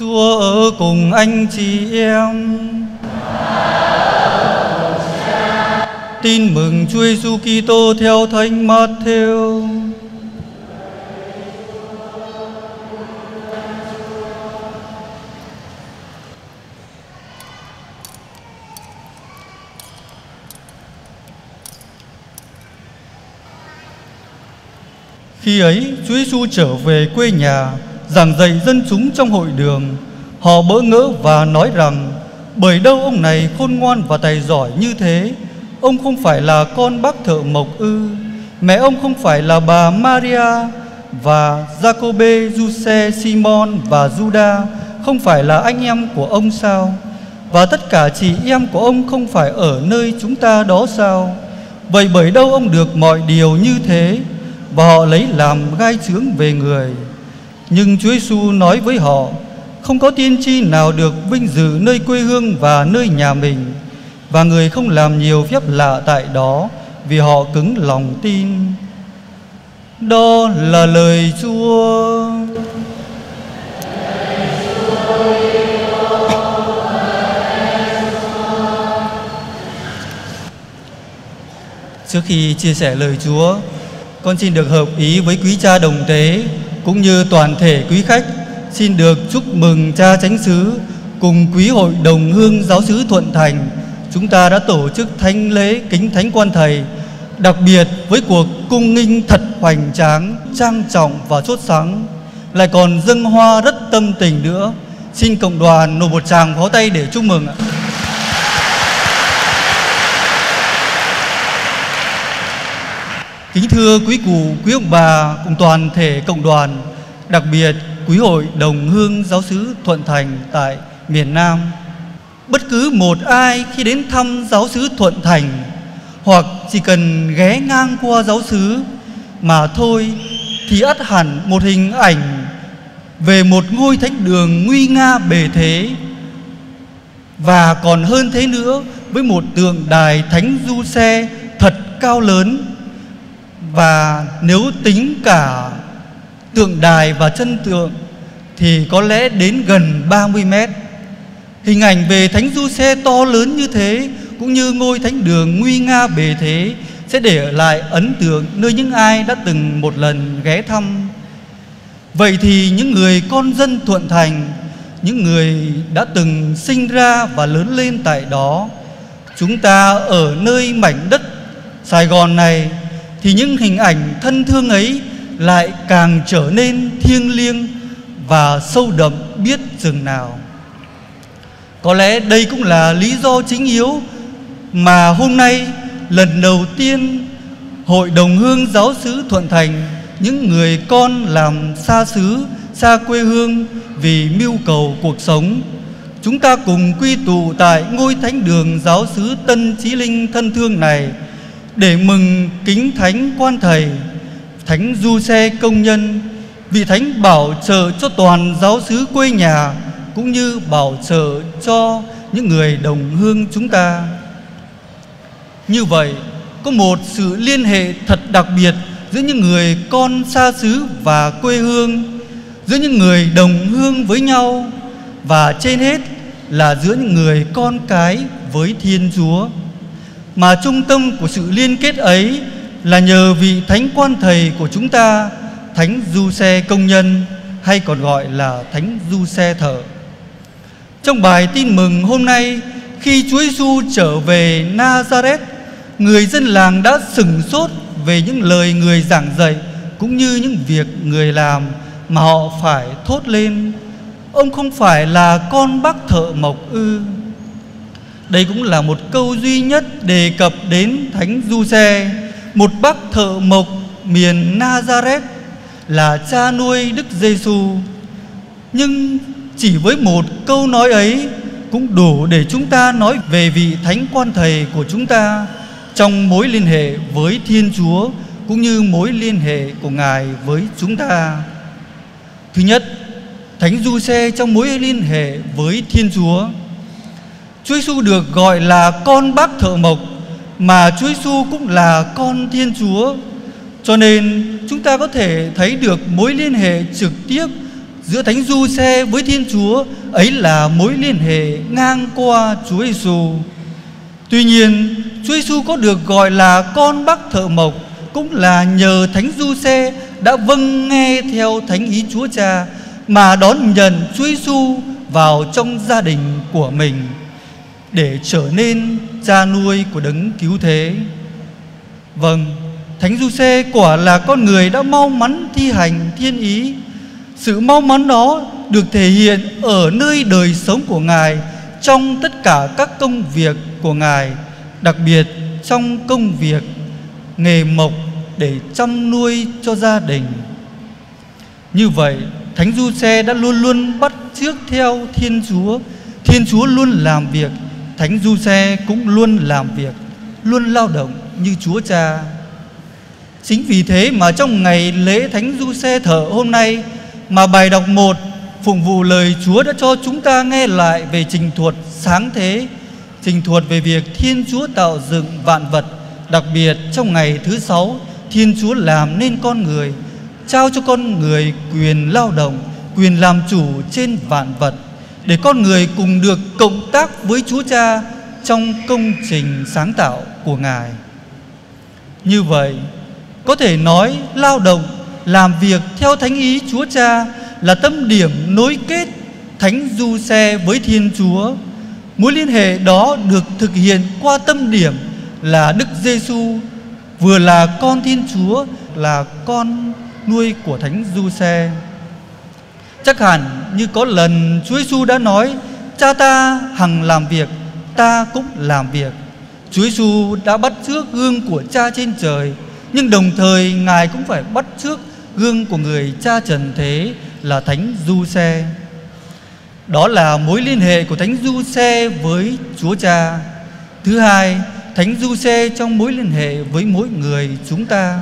Chúa ở cùng anh chị em. Tin mừng Chúa Giêsu Kitô theo Thánh Matthew. Khi ấy, Chúa Giêsu trở về quê nhà, giảng dạy dân chúng trong hội đường. Họ bỡ ngỡ và nói rằng, bởi đâu ông này khôn ngoan và tài giỏi như thế? Ông không phải là con bác thợ mộc ư? Mẹ ông không phải là bà Maria và Jacobe, Giuse, Simon và Juda không phải là anh em của ông sao? Và tất cả chị em của ông không phải ở nơi chúng ta đó sao? Vậy bởi đâu ông được mọi điều như thế? Và họ lấy làm gai chướng về người nhưng Chúa Giêsu nói với họ, Không có tiên tri nào được vinh dự nơi quê hương và nơi nhà mình, Và người không làm nhiều phép lạ tại đó, Vì họ cứng lòng tin. Đó là lời Chúa. Trước khi chia sẻ lời Chúa, con xin được hợp ý với quý cha đồng tế cũng như toàn thể quý khách, xin được chúc mừng cha chánh xứ cùng quý hội đồng hương giáo sứ Thuận Thành. Chúng ta đã tổ chức thánh lễ kính thánh quan thầy, đặc biệt với cuộc cung nghinh thật hoành tráng, trang trọng và sốt sáng. Lại còn dâng hoa rất tâm tình nữa. Xin cộng đoàn nộp một tràng pháo tay để chúc mừng ạ. Kính thưa quý cụ, quý ông bà cùng toàn thể cộng đoàn, đặc biệt quý hội đồng hương giáo sứ Thuận Thành tại miền Nam. Bất cứ một ai khi đến thăm giáo sứ Thuận Thành hoặc chỉ cần ghé ngang qua giáo sứ mà thôi thì ắt hẳn một hình ảnh về một ngôi thánh đường nguy nga bề thế và còn hơn thế nữa với một tượng đài thánh du xe thật cao lớn và nếu tính cả tượng đài và chân tượng thì có lẽ đến gần 30 mét. Hình ảnh về thánh du xe to lớn như thế cũng như ngôi thánh đường nguy nga bề thế sẽ để lại ấn tượng nơi những ai đã từng một lần ghé thăm. Vậy thì những người con dân Thuận Thành, những người đã từng sinh ra và lớn lên tại đó, chúng ta ở nơi mảnh đất Sài Gòn này thì những hình ảnh thân thương ấy lại càng trở nên thiêng liêng và sâu đậm biết chừng nào. Có lẽ đây cũng là lý do chính yếu mà hôm nay lần đầu tiên Hội đồng hương giáo xứ Thuận Thành những người con làm xa xứ, xa quê hương vì mưu cầu cuộc sống. Chúng ta cùng quy tụ tại ngôi thánh đường giáo xứ Tân Chí Linh thân thương này để mừng kính thánh quan thầy, thánh du xe công nhân, vị thánh bảo trợ cho toàn giáo xứ quê nhà, cũng như bảo trợ cho những người đồng hương chúng ta. Như vậy, có một sự liên hệ thật đặc biệt giữa những người con xa xứ và quê hương, giữa những người đồng hương với nhau, và trên hết là giữa những người con cái với thiên chúa mà trung tâm của sự liên kết ấy là nhờ vị thánh quan thầy của chúng ta, thánh du xe công nhân, hay còn gọi là thánh du xe thợ trong bài tin mừng hôm nay, khi Chúa Giêsu trở về Nazareth, người dân làng đã sừng sốt về những lời người giảng dạy cũng như những việc người làm mà họ phải thốt lên. Ông không phải là con bác thợ mộc ư đây cũng là một câu duy nhất đề cập đến Thánh Du Xe Một bác thợ mộc miền Nazareth, Là cha nuôi Đức Giêsu. Nhưng chỉ với một câu nói ấy Cũng đủ để chúng ta nói về vị Thánh Quan Thầy của chúng ta Trong mối liên hệ với Thiên Chúa Cũng như mối liên hệ của Ngài với chúng ta Thứ nhất, Thánh Du Xe trong mối liên hệ với Thiên Chúa Chúa Giêsu được gọi là con bác thợ mộc mà Chúa Giêsu cũng là con Thiên Chúa. Cho nên chúng ta có thể thấy được mối liên hệ trực tiếp giữa Thánh Du Xe với Thiên Chúa ấy là mối liên hệ ngang qua Chúa Giêsu. Tuy nhiên, Chúa Giêsu có được gọi là con bác thợ mộc cũng là nhờ Thánh Du Xe đã vâng nghe theo thánh ý Chúa Cha mà đón nhận Chúa Giêsu vào trong gia đình của mình để trở nên cha nuôi của đấng cứu thế. Vâng, Thánh Giuse quả là con người đã mau mắn thi hành thiên ý. Sự mau mắn đó được thể hiện ở nơi đời sống của Ngài trong tất cả các công việc của Ngài, đặc biệt trong công việc nghề mộc để chăm nuôi cho gia đình. Như vậy, Thánh Du Xe đã luôn luôn bắt trước theo Thiên Chúa. Thiên Chúa luôn làm việc, Thánh Du Xe cũng luôn làm việc, luôn lao động như Chúa Cha. Chính vì thế mà trong ngày lễ Thánh Du Xe thở hôm nay mà bài đọc 1 phụng vụ lời Chúa đã cho chúng ta nghe lại về trình thuật sáng thế, trình thuật về việc Thiên Chúa tạo dựng vạn vật, đặc biệt trong ngày thứ sáu Thiên Chúa làm nên con người Trao cho con người quyền lao động Quyền làm chủ trên vạn vật để con người cùng được cộng tác với Chúa Cha Trong công trình sáng tạo của Ngài Như vậy, Có thể nói lao động, Làm việc theo thánh ý Chúa Cha Là tâm điểm nối kết Thánh Du Xe với Thiên Chúa Mối liên hệ đó được thực hiện qua tâm điểm là Đức Giêsu vừa là con Thiên Chúa, là con nuôi của Thánh Du Xe. Chắc hẳn như có lần Chúa Giêsu đã nói: "Cha ta hằng làm việc, ta cũng làm việc." Chúa Giêsu đã bắt trước gương của Cha trên trời, nhưng đồng thời Ngài cũng phải bắt trước gương của người Cha trần thế là Thánh Du Xe. Đó là mối liên hệ của Thánh Du Xe với Chúa Cha. Thứ hai, Thánh Du Xe trong mối liên hệ với mỗi người chúng ta.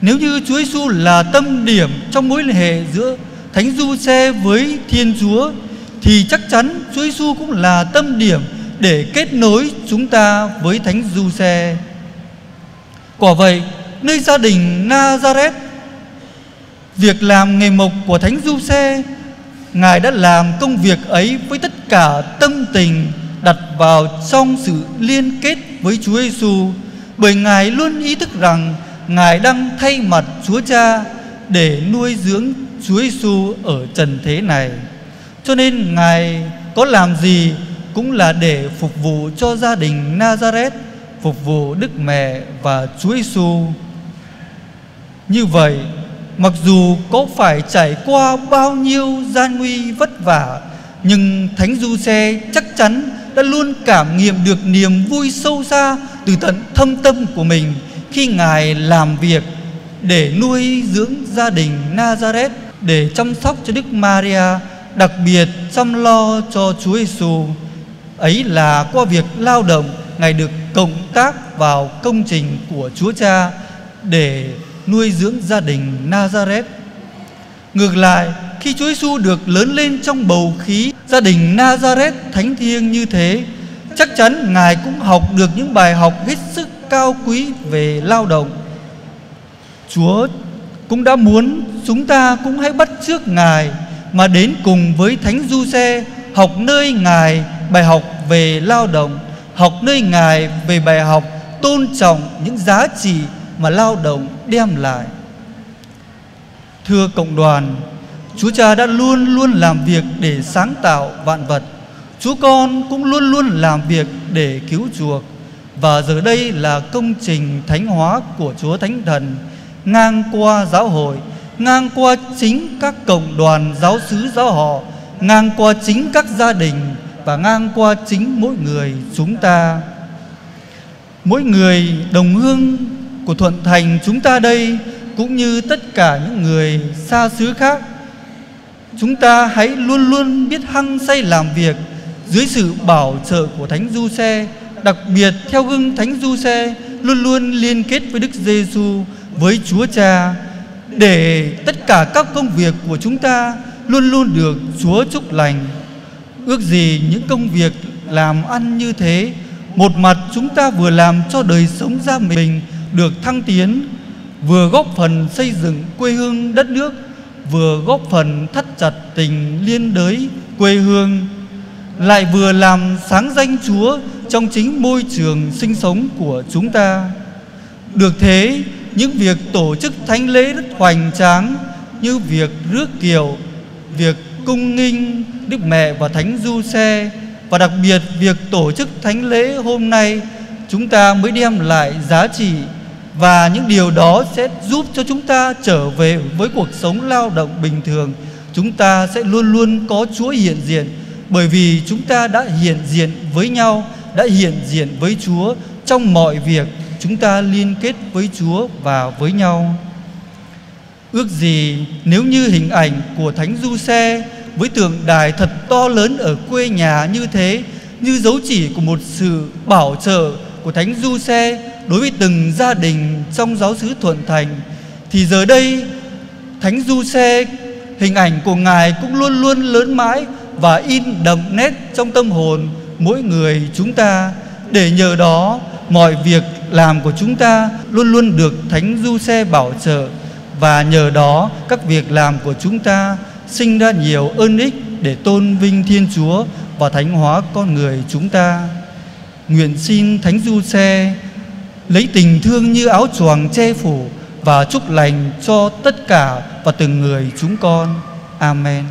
Nếu như Chúa Giêsu là tâm điểm trong mối liên hệ giữa Thánh Du Xe với Thiên Chúa thì chắc chắn Chúa Giêsu cũng là tâm điểm để kết nối chúng ta với Thánh Du Xe. Quả vậy, nơi gia đình Nazareth, việc làm nghề mộc của Thánh Du Xe, Ngài đã làm công việc ấy với tất cả tâm tình đặt vào trong sự liên kết với Chúa Giêsu bởi Ngài luôn ý thức rằng Ngài đang thay mặt Chúa Cha để nuôi dưỡng Chúa Giêsu ở trần thế này. Cho nên Ngài có làm gì cũng là để phục vụ cho gia đình Nazareth, phục vụ Đức Mẹ và Chúa Giêsu. Như vậy, mặc dù có phải trải qua bao nhiêu gian nguy vất vả, nhưng Thánh Du Xe chắc chắn đã luôn cảm nghiệm được niềm vui sâu xa từ tận thâm tâm của mình khi Ngài làm việc để nuôi dưỡng gia đình Nazareth, để chăm sóc cho Đức Maria, đặc biệt chăm lo cho Chúa Giêsu. Ấy là qua việc lao động, Ngài được cộng tác vào công trình của Chúa Cha để nuôi dưỡng gia đình Nazareth. Ngược lại, khi Chúa Giêsu được lớn lên trong bầu khí gia đình Nazareth thánh thiêng như thế, chắc chắn Ngài cũng học được những bài học hết sức cao quý về lao động. Chúa cũng đã muốn chúng ta cũng hãy bắt trước Ngài mà đến cùng với Thánh Du Xe học nơi Ngài bài học về lao động, học nơi Ngài về bài học tôn trọng những giá trị mà lao động đem lại. Thưa cộng đoàn, Chúa Cha đã luôn luôn làm việc để sáng tạo vạn vật. Chúa Con cũng luôn luôn làm việc để cứu chuộc. Và giờ đây là công trình thánh hóa của Chúa Thánh Thần ngang qua giáo hội, ngang qua chính các cộng đoàn giáo xứ giáo họ, ngang qua chính các gia đình và ngang qua chính mỗi người chúng ta. Mỗi người đồng hương của Thuận Thành chúng ta đây cũng như tất cả những người xa xứ khác chúng ta hãy luôn luôn biết hăng say làm việc dưới sự bảo trợ của Thánh Du Xe, đặc biệt theo gương Thánh Du Xe luôn luôn liên kết với Đức Giêsu với Chúa Cha để tất cả các công việc của chúng ta luôn luôn được Chúa chúc lành. Ước gì những công việc làm ăn như thế, một mặt chúng ta vừa làm cho đời sống gia mình được thăng tiến, vừa góp phần xây dựng quê hương đất nước vừa góp phần thắt chặt tình liên đới quê hương lại vừa làm sáng danh Chúa trong chính môi trường sinh sống của chúng ta. Được thế, những việc tổ chức thánh lễ rất hoành tráng như việc rước kiệu, việc cung nghinh Đức Mẹ và Thánh Du Xe và đặc biệt việc tổ chức thánh lễ hôm nay chúng ta mới đem lại giá trị và những điều đó sẽ giúp cho chúng ta trở về với cuộc sống lao động bình thường. Chúng ta sẽ luôn luôn có Chúa hiện diện bởi vì chúng ta đã hiện diện với nhau, đã hiện diện với Chúa trong mọi việc chúng ta liên kết với Chúa và với nhau. Ước gì nếu như hình ảnh của Thánh Du Xe với tượng đài thật to lớn ở quê nhà như thế, như dấu chỉ của một sự bảo trợ của Thánh Du Xe đối với từng gia đình trong giáo xứ Thuận Thành, thì giờ đây Thánh Du Xe hình ảnh của Ngài cũng luôn luôn lớn mãi và in đậm nét trong tâm hồn mỗi người chúng ta để nhờ đó mọi việc làm của chúng ta luôn luôn được Thánh Du Xe bảo trợ và nhờ đó, các việc làm của chúng ta sinh ra nhiều ơn ích để tôn vinh Thiên Chúa và thánh hóa con người chúng ta. Nguyện xin Thánh Du Xe lấy tình thương như áo choàng che phủ và chúc lành cho tất cả và từng người chúng con. Amen.